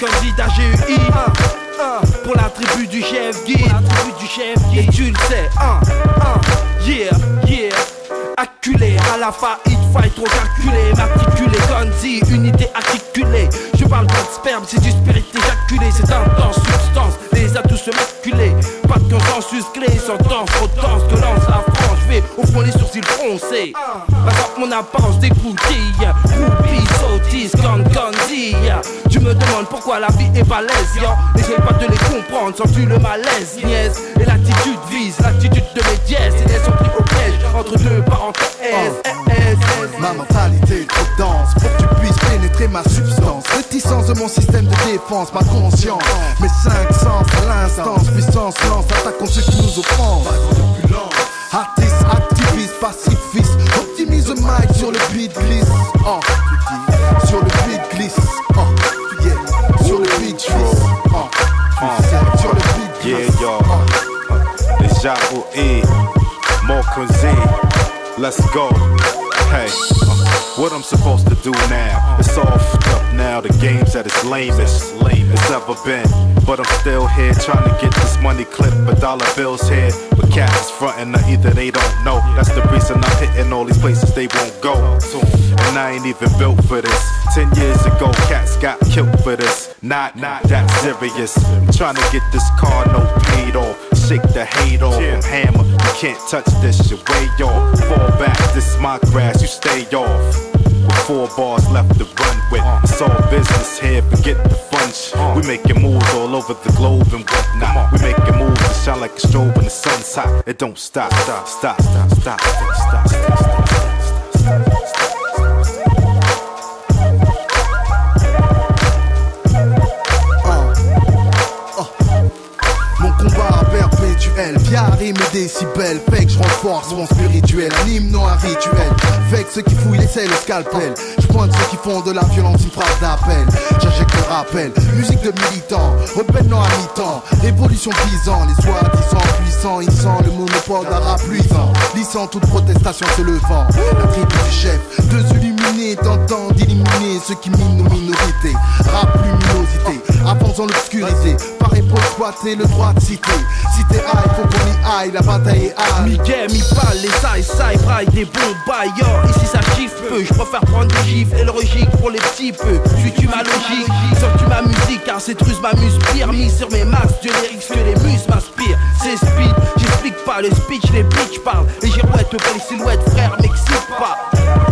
Mokanzi d'AGEI. Pour la tribu du chef Guy. la tribu du chef Guy. Et tu le sais, hein, hein, yeah, yeah. Acculé à la faillite, faille trop calculé, matriculé, Gonzi, unité articulée. Je parle pas de sperme, c'est du spirit éjaculé, c'est intense, substance, les atouts maculés. Pas de consensus clé, sentence, trop dense, que lance la France, je vais au fond les sourcils froncés. Par mon apparence dégoûtille, groupie, Gonzi. Tu me demandes pourquoi la vie est balèze, N'essaye pas de les comprendre, sens-tu le malaise, nièce. Et l'attitude vise, l'attitude de mes dièses, et les sont pris au piège entre deux parenthèses. Ma mentalité est trop dense pour que tu puisses pénétrer ma substance. Réticence de mon système de défense, ma conscience. Mes cinq sens à l'instance, puissance lance, attaquons ceux qui nous offensent. Yeah, yo. Déjà E, more Let's go. Hey, uh, what I'm supposed to do now? It's all up now. The game's at its lamest, lame it's ever been. But I'm still here trying to get this money clip, but dollar bills here. But cats frontin', or either they don't know. That's the reason I'm hitting all these places they won't go. And I ain't even built for this. Ten years ago, cats got killed for this. Not, not that serious. I'm trying to get this car no paid off. Shake the hate off. I'm hammer. You can't touch this. you way off. Fall back. This is my grass. You stay off. With four bars left to run with. Uh. It's all business here. Forget the funch. Uh. We making moves all over the globe and whatnot. We making moves that shine like a strobe in the sun's hot. It don't stop. Stop. Stop. Stop. Stop. Stop. stop, stop, stop. Via rime et décibels, fait que je renforce mon spirituel, anime non un rituel. Fait ceux qui fouillent essaient le scalpel. Je pointe ceux qui font de la violence une phrase d'appel. J'injecte le rappel, musique de militant, rebelle non à mi-temps. Révolution visant, les soi-disant puissants, ils sentent le monopole d'un rap. Lissant toute protestation se levant. La tribu du chef, deux illuminés, tentant d'éliminer ceux qui minent nos minorités. Rap luminosité, avançant l'obscurité. Pour exploiter le droit de citer. Cité A, il faut qu'on y aille, la bataille est hâle. Mi game, mi parle, les sailles, sailles, braille des bons bailleurs. Ici ça chiffre peu, je préfère prendre des gifs et le pour les petits peu. Suis-tu ma logique? Sors-tu ma musique? Car cette ruse m'amuse pire. Mis sur mes masques, les risques que les muses m'inspirent. C'est speed, j'explique pas le speech, les bitches parlent. Les girouettes, les silhouettes, frère, m'excite pas.